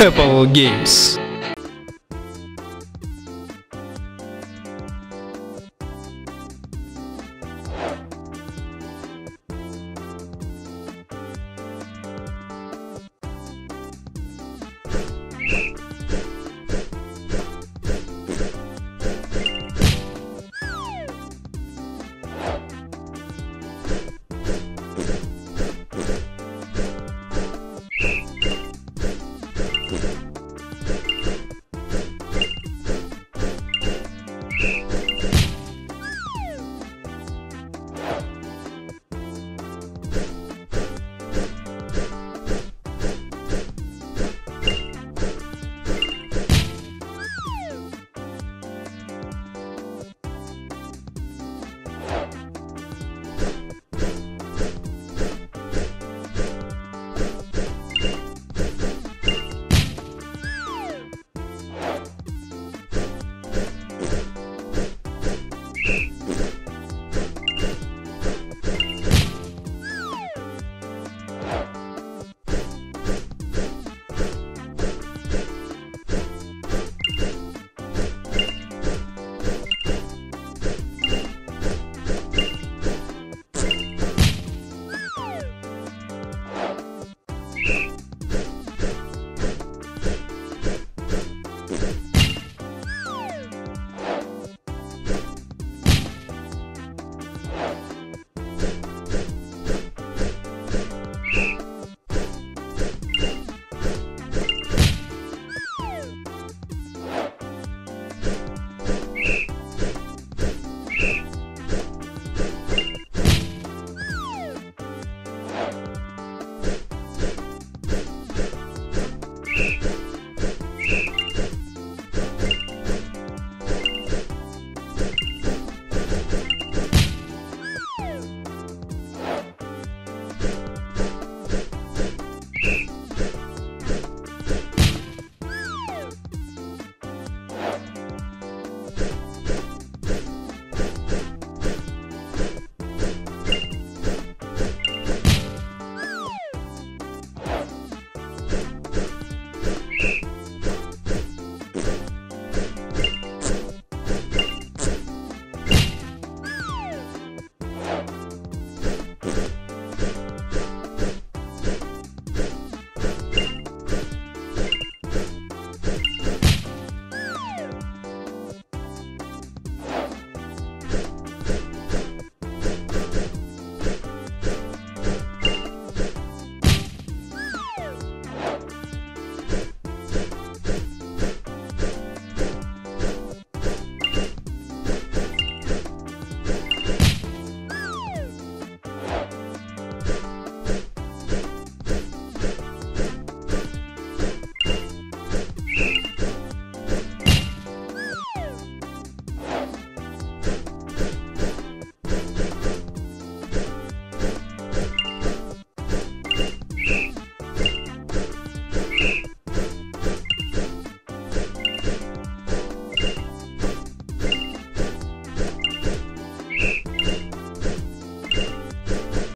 Apple Games. You